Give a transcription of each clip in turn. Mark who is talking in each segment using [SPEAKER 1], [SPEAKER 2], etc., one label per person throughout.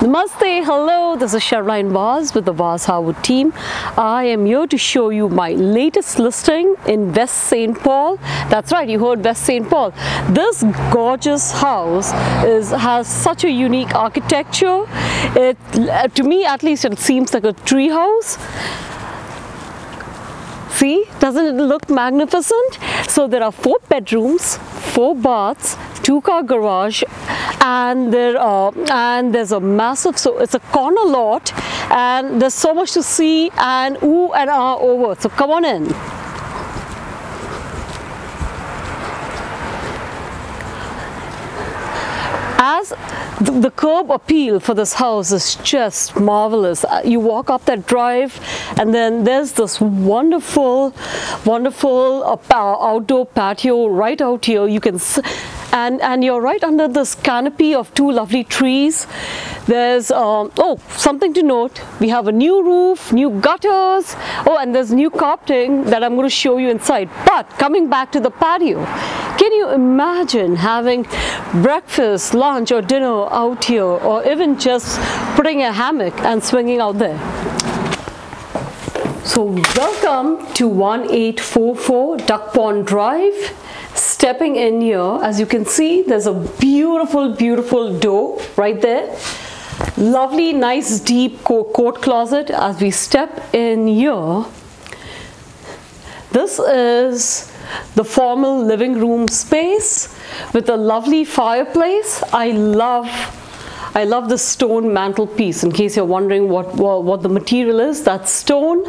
[SPEAKER 1] Namaste, hello, this is Cheryllyne Vaz with the Vaz Harwood team. I am here to show you my latest listing in West St. Paul. That's right, you heard West St. Paul. This gorgeous house is has such a unique architecture. It, uh, to me at least, it seems like a tree house. See, doesn't it look magnificent? So there are four bedrooms, four baths, two car garage and there uh, and there's a massive so it's a corner lot and there's so much to see and ooh and ah over. So come on in. As the, the, curb appeal for this house is just marvelous. Uh, you walk up that drive and then there's this wonderful wonderful uh, outdoor patio right out here. You can and and you're right under this canopy of two lovely trees there's um, oh something to note. We have a new roof new gutters. Oh and there's new carpeting that I'm going to show you inside. But coming back to the patio can you imagine having breakfast lunch or dinner out here or even just putting a hammock and swinging out there? So welcome to 1844 Duck Pond Drive stepping in here as you can see there's a beautiful beautiful door right there. Lovely nice deep coat closet. As we step in here this is the formal living room space with a lovely fireplace. I love I love the stone mantelpiece in case you're wondering what, what, what the material is. That's stone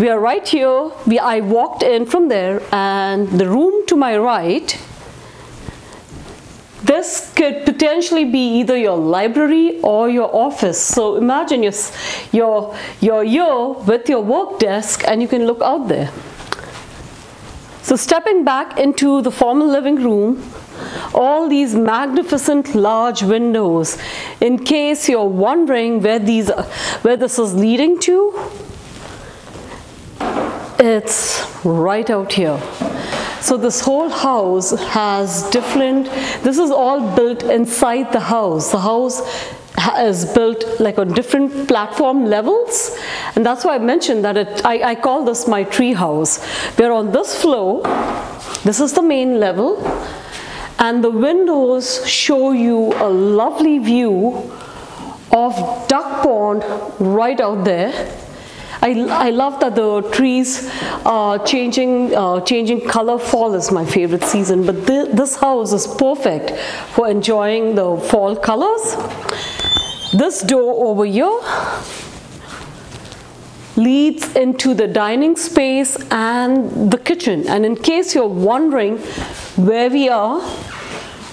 [SPEAKER 1] we are right here. We I walked in from there and the room to my right this could potentially be either your library or your office. So imagine your your you're here with your work desk and you can look out there. So stepping back into the formal living room all these magnificent large windows in case you're wondering where these where this is leading to it's right out here. So this whole house has different this is all built inside the house. The house is built like on different platform levels. And that's why I mentioned that it I, I call this my tree house. We're on this floor this is the main level. And the windows show you a lovely view of duck pond right out there I, I love that the trees are changing, uh, changing color. Fall is my favorite season, but th this house is perfect for enjoying the fall colors. This door over here leads into the dining space and the kitchen. And in case you're wondering where we are,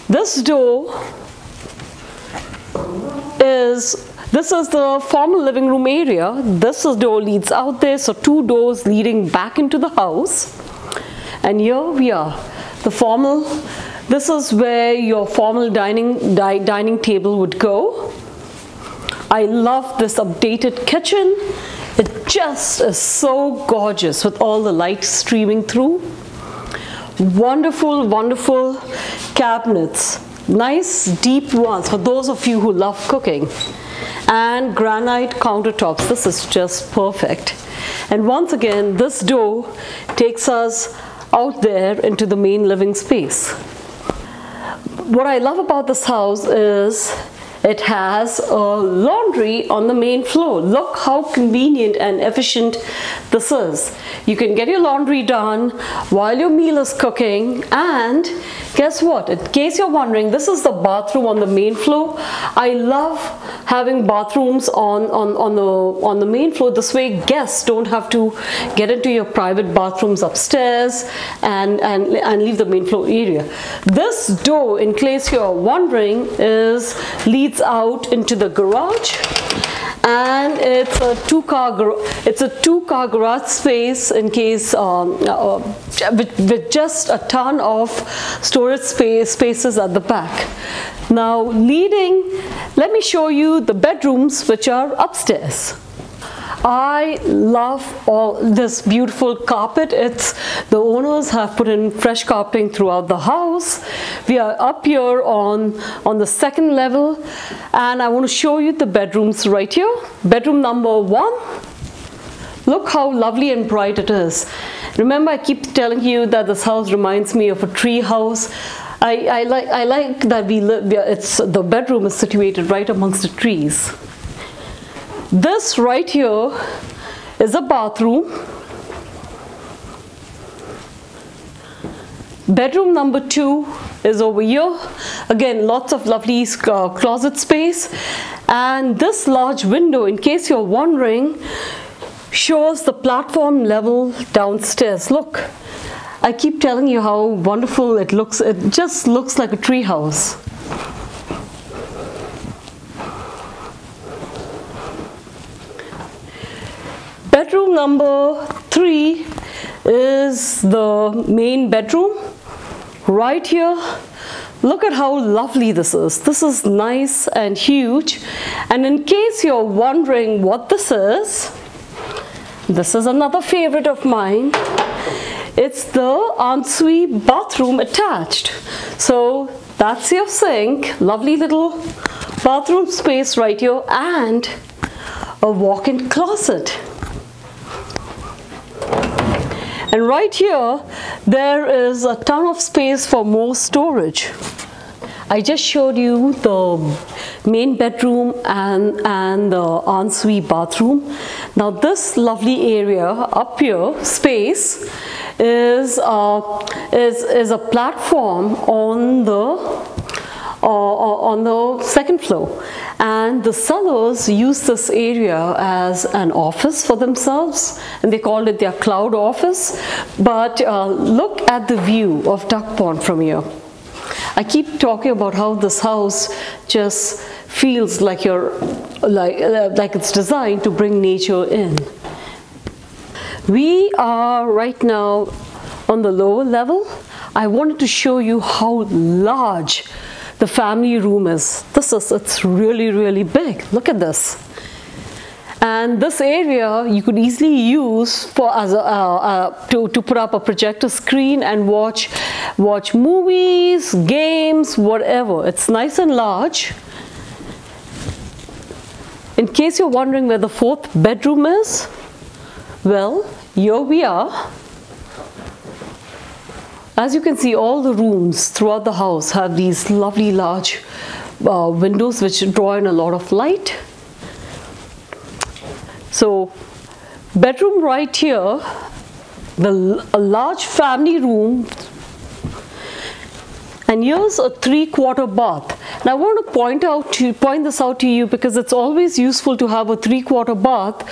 [SPEAKER 1] this door is this is the formal living room area. This door leads out there, so two doors leading back into the house. And here we are, the formal, this is where your formal dining, di dining table would go. I love this updated kitchen. It just is so gorgeous with all the light streaming through. Wonderful, wonderful cabinets. Nice deep ones for those of you who love cooking and granite countertops. This is just perfect. And once again, this door takes us out there into the main living space. What I love about this house is it has a laundry on the main floor. Look how convenient and efficient this is. You can get your laundry done while your meal is cooking and guess what? In case you're wondering, this is the bathroom on the main floor. I love having bathrooms on, on, on, the, on the main floor. This way guests don't have to get into your private bathrooms upstairs and, and, and leave the main floor area. This door, in case you're wondering, is leads out into the garage and it's a two car it's a two car garage space in case um, uh, with, with, just a ton of storage space spaces at the back. Now leading let me show you the bedrooms which are upstairs I love all this beautiful carpet. It's the owners have put in fresh carpeting throughout the house. We are up here on on the second level and I want to show you the bedrooms right here. Bedroom number one. Look how lovely and bright it is. Remember I keep telling you that this house reminds me of a tree house. I, I like I like that we live. It's the bedroom is situated right amongst the trees. This right here is a bathroom. Bedroom number two is over here. Again, lots of lovely uh, closet space. And this large window, in case you're wondering, shows the platform level downstairs. Look, I keep telling you how wonderful it looks. It just looks like a tree Bedroom number three is the main bedroom. Right here, look at how lovely this is. This is nice and huge. And in case you're wondering what this is, this is another favorite of mine. It's the ensuite bathroom attached. So that's your sink, lovely little bathroom space right here and a walk-in closet. And right here, there is a ton of space for more storage. I just showed you the main bedroom and, and the ensuite bathroom. Now this lovely area up here, space, is, uh, is, is a platform on the uh, on the second floor and the sellers use this area as an office for themselves and they called it their cloud office but uh, look at the view of duck pond from here I keep talking about how this house just feels like you're like, uh, like it's designed to bring nature in. We are right now on the lower level. I wanted to show you how large the family room is. This is, it's really, really big. Look at this. And this area you could easily use for as a, uh, uh, to, to put up a projector screen and watch, watch movies, games, whatever. It's nice and large. In case you're wondering where the fourth bedroom is, well, here we are. As you can see, all the rooms throughout the house have these lovely large uh, windows which draw in a lot of light. So bedroom right here, the, a large family room and here's a three-quarter bath. Now I want to point out to point this out to you because it's always useful to have a three-quarter bath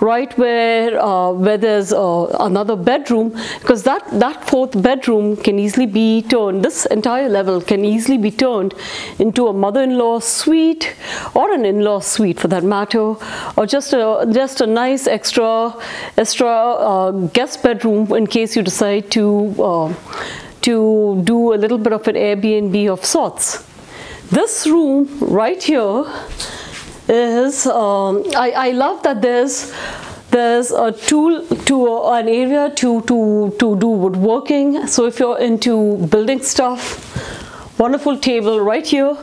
[SPEAKER 1] right where uh, where there's uh, another bedroom because that that fourth bedroom can easily be turned. This entire level can easily be turned into a mother-in-law suite or an in-law suite for that matter, or just a just a nice extra extra uh, guest bedroom in case you decide to uh, to do a little bit of an Airbnb of sorts. This room right here is, um, I, I love that there's there's a tool to uh, an area to, to, to do woodworking. So if you're into building stuff, wonderful table right here.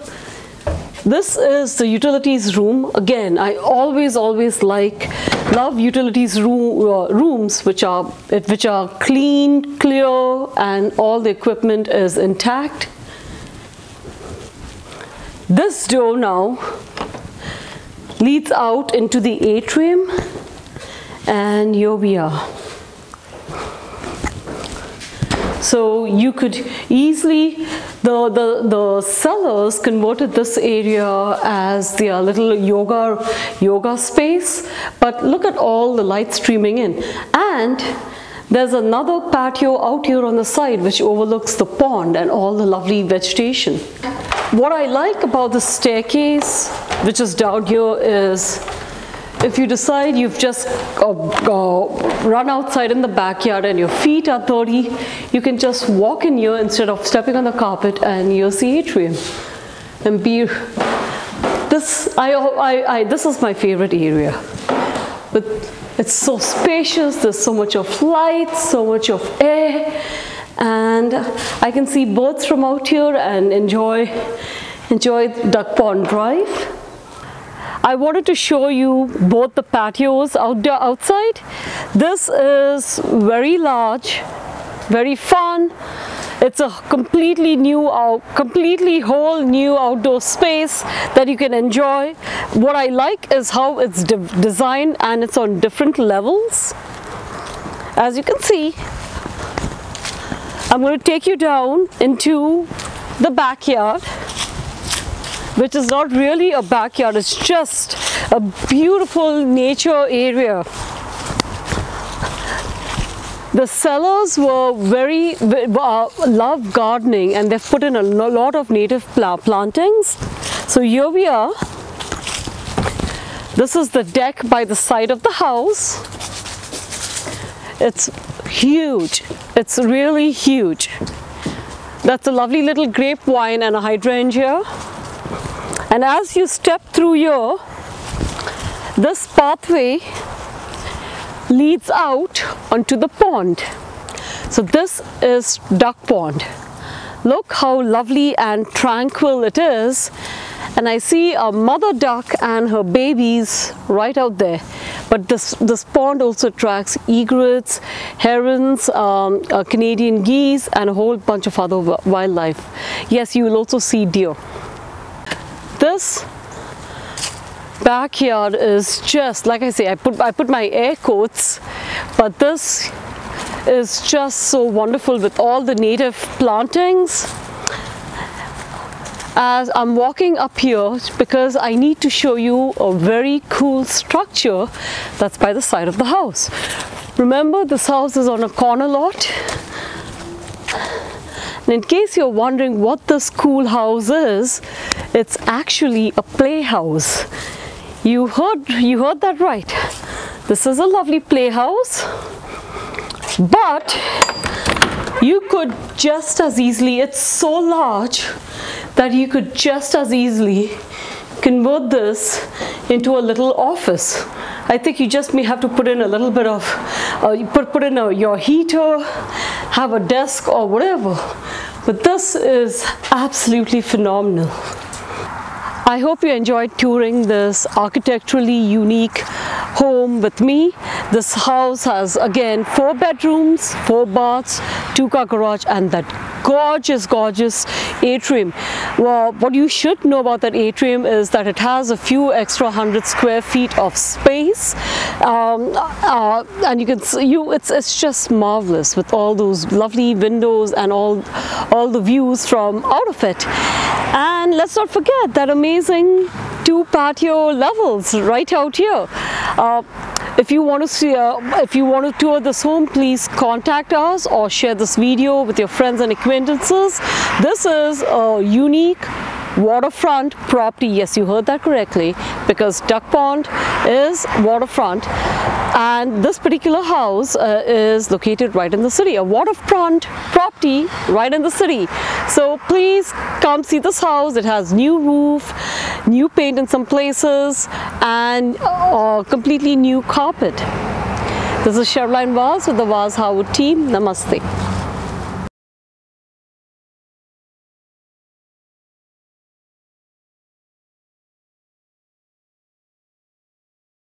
[SPEAKER 1] This is the utilities room. Again, I always, always like, love utilities room, uh, rooms which are, which are clean, clear, and all the equipment is intact. This door now leads out into the atrium and here we are. So you could easily, the, the, the sellers converted this area as their little yoga, yoga space. But look at all the light streaming in. And there's another patio out here on the side which overlooks the pond and all the lovely vegetation. What I like about the staircase, which is down here, is if you decide you've just uh, uh, run outside in the backyard and your feet are dirty, you can just walk in here instead of stepping on the carpet and here's the atrium. And be, this, I, I, I, this is my favorite area. but it's so spacious, there's so much of light, so much of air, and I can see birds from out here and enjoy, enjoy Duck Pond Drive. I wanted to show you both the patios out outside. This is very large, very fun. It's a completely new, uh, completely whole new outdoor space that you can enjoy. What I like is how it's de designed and it's on different levels. As you can see, I'm going to take you down into the backyard which is not really a backyard, it's just a beautiful nature area. The sellers were very, uh, love gardening and they've put in a lot of native plantings. So here we are. This is the deck by the side of the house. It's huge. It's really huge. That's a lovely little grapevine and a hydrangea. And as you step through here, this pathway leads out onto the pond. So this is duck pond. Look how lovely and tranquil it is. And I see a mother duck and her babies right out there. But this, this pond also attracts egrets, herons, um, uh, Canadian geese, and a whole bunch of other wildlife. Yes, you will also see deer. This backyard is just like I say I put I put my air quotes but this is just so wonderful with all the native plantings. As I'm walking up here because I need to show you a very cool structure that's by the side of the house. Remember this house is on a corner lot and in case you're wondering what this cool house is it's actually a playhouse you heard, you heard that right. This is a lovely playhouse, but you could just as easily, it's so large that you could just as easily convert this into a little office. I think you just may have to put in a little bit of, uh, you put, put in a, your heater, have a desk or whatever. But this is absolutely phenomenal. I hope you enjoyed touring this architecturally unique home with me. This house has again four bedrooms, four baths, two car garage and that gorgeous, gorgeous atrium. Well, what you should know about that atrium is that it has a few extra hundred square feet of space, um, uh, and you can see you. It's it's just marvelous with all those lovely windows and all all the views from out of it. And let's not forget that amazing two patio levels right out here. Uh, if you want to see, uh, if you want to tour this home, please contact us or share this video with your friends and acquaintances. This is a unique waterfront property. Yes, you heard that correctly because Duck Pond is waterfront and this particular house uh, is located right in the city a waterfront property right in the city. So please come see this house. It has new roof new paint in some places and a completely new carpet. This is Cheryllyne Vaz with the Vaz Harwood team. Namaste